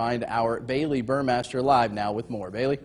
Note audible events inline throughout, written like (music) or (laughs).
Find our Bailey Burmaster live now with more. Bailey?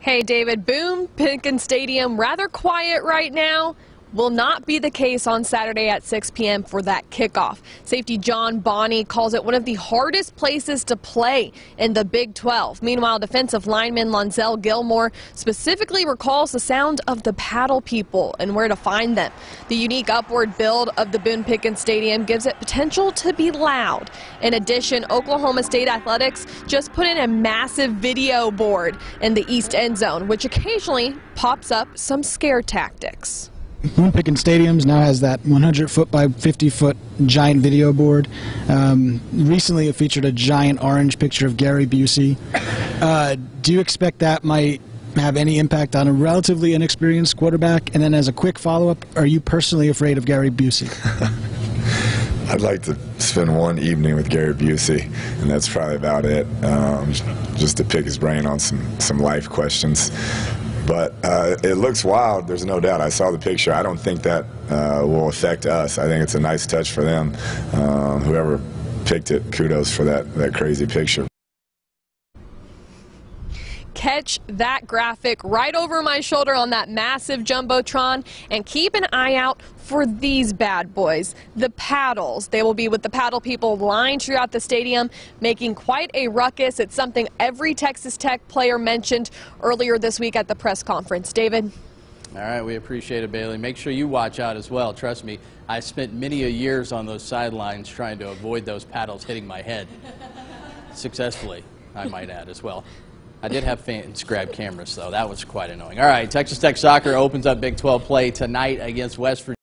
Hey, David. Boone Pickens Stadium rather quiet right now will not be the case on Saturday at 6 p.m. for that kickoff. Safety John Bonney calls it one of the hardest places to play in the Big 12. Meanwhile, defensive lineman Lonzel Gilmore specifically recalls the sound of the paddle people and where to find them. The unique upward build of the Boone Pickens Stadium gives it potential to be loud. In addition, Oklahoma State Athletics just put in a massive video board in the east end zone, which occasionally pops up some scare tactics. Boone Pickens Stadiums now has that 100 foot by 50 foot giant video board. Um, recently, it featured a giant orange picture of Gary Busey. Uh, do you expect that might have any impact on a relatively inexperienced quarterback? And then, as a quick follow up, are you personally afraid of Gary Busey? (laughs) I'd like to spend one evening with Gary Busey, and that's probably about it. Um, just to pick his brain on some, some life questions. But uh, it looks wild, there's no doubt. I saw the picture. I don't think that uh, will affect us. I think it's a nice touch for them. Um, whoever picked it, kudos for that, that crazy picture catch that graphic right over my shoulder on that massive Jumbotron and keep an eye out for these bad boys, the paddles. They will be with the paddle people lined throughout the stadium, making quite a ruckus. It's something every Texas Tech player mentioned earlier this week at the press conference. David? All right, we appreciate it, Bailey. Make sure you watch out as well. Trust me, I spent many a years on those sidelines trying to avoid those paddles hitting my head. (laughs) Successfully, I might add as well. I did have fans grab cameras, though. That was quite annoying. All right, Texas Tech Soccer opens up Big 12 play tonight against West Virginia.